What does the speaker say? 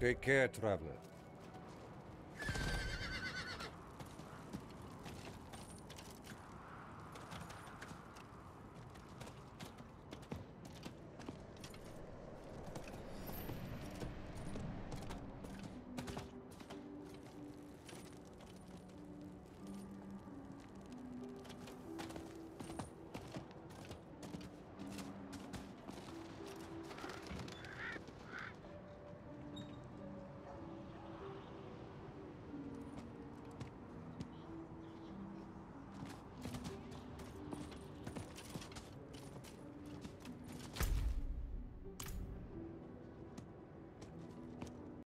Take care, traveler.